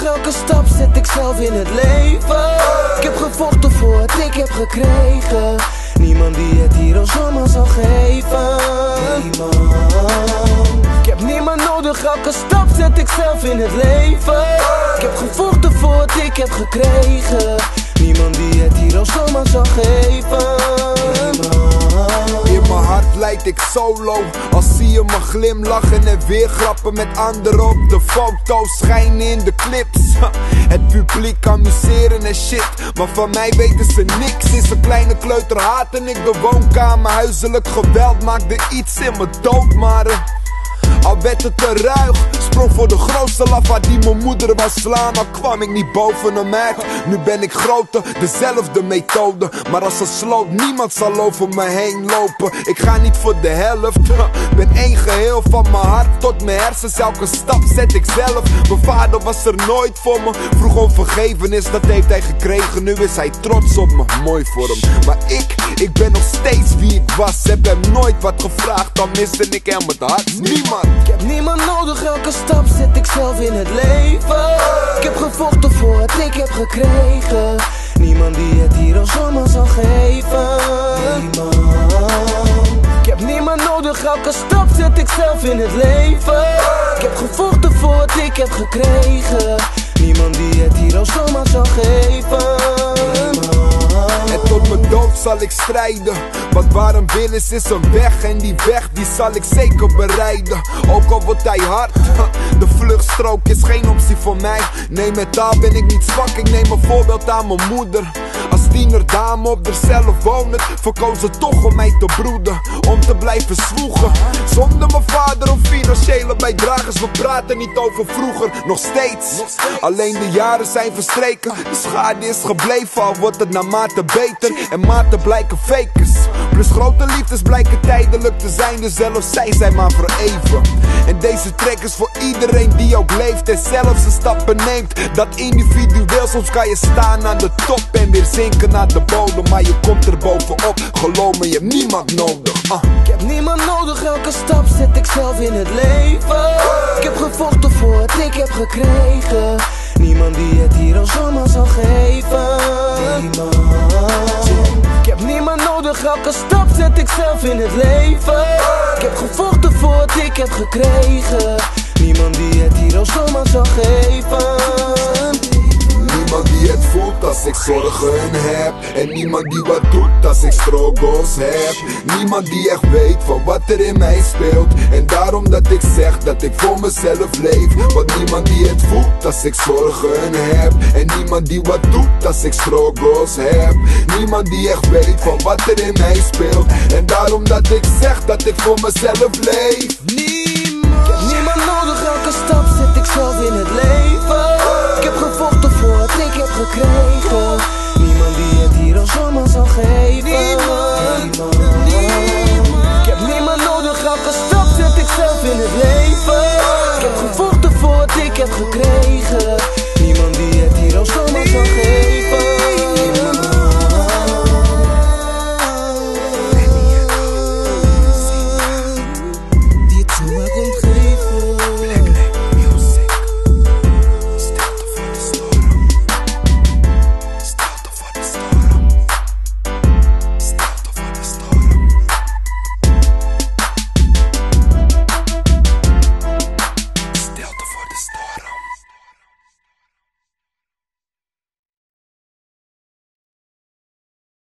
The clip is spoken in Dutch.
elke stap zet ik zelf in het leven. Ik heb gevochten voor wat ik heb gekregen. Niemand die het hier al zomaar zal geven. Ik heb niemand nodig, elke stap zet ik zelf in het leven. Ik heb gevochten voor wat ik heb gekregen. Niemand die het hier al zomaar zal geven. Leid ik solo. Als zie je me glimlachen en weer grappen met anderen op de foto's Schijnen in de clips. Het publiek amuseren en shit. Maar van mij weten ze niks. Is een kleine kleuter haat en ik de woonkamer Huiselijk geweld maakte iets in me dood maar eh, al werd het te ruig Sprong voor de grootste lafa die mijn moeder wou slaan. Al kwam ik niet boven hem uit Nu ben ik groter, dezelfde methode. Maar als een sloot, niemand zal over me heen lopen. Ik ga niet voor de helft Ben één geheel van mijn hart tot mijn hersens. Elke stap zet ik zelf. Mijn vader was er nooit voor me. Vroeg om vergevenis, dat heeft hij gekregen. Nu is hij trots op me, mooi voor hem. Maar ik, ik ben nog steeds wie ik was. Heb hem nooit wat gevraagd, dan miste ik hem het hart. Niemand Ik heb niemand nodig, elke stap zet ik zelf in het leven. Ik heb gevochten voor wat ik heb gekregen. Niemand die het hier al zomaar zal geven. Ik heb niemand nodig, elke stap zet ik zelf in het leven. Ik heb gevochten voor wat ik heb gekregen. Niemand die het hier al zomaar zal geven. En tot mijn dood zal ik strijden. Want waar een wil is, is een weg. En die weg, die zal ik zeker bereiden. Ook al wordt hij hard. De vluchtstrook is geen optie voor mij. Nee, met taal ben ik niet zwak. Ik neem een voorbeeld aan mijn moeder. Als tiener dame op zichzelf wonend. Verkoos ze toch om mij te broeden. Om te blijven zwoegen. Zonder mijn vader of financiële bijdragers. We praten niet over vroeger, nog steeds. Alleen de jaren zijn verstreken. De schade is gebleven, al wordt het naarmate beter. En maten blijken fakers. Plus grote liefdes blijken tijdelijk te zijn. Dus zelfs zij zijn maar voor even. En deze track is voor iedereen die ook leeft. En zelfs een stappen neemt. Dat individueel, soms kan je staan aan de top. En weer zinken naar de bodem. Maar je komt er bovenop. Geloof me, je hebt niemand nodig. Ah. Ik heb niemand nodig, elke stap zet ik zelf in het leven. Ik heb gevochten voor wat ik heb gekregen. Niemand die het hier al zomaar zal geven. Ik heb niemand nodig, elke stap zet ik zelf in het leven. Ik heb gevochten voor wat ik heb gekregen. Niemand die het hier al zomaar zal geven. Ik zorgen heb. En niemand die wat doet als ik struggles heb. Niemand die echt weet van wat er in mij speelt. En daarom dat ik zeg dat ik voor mezelf leef. Want niemand die het voelt als ik zorgen heb. En niemand die wat doet als ik struggles heb. Niemand die echt weet van wat er in mij speelt. En daarom dat ik zeg dat ik voor mezelf leef. Heb niemand nodig, elke stap zet ik zelf in het leven.